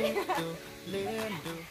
Lindo, lindo.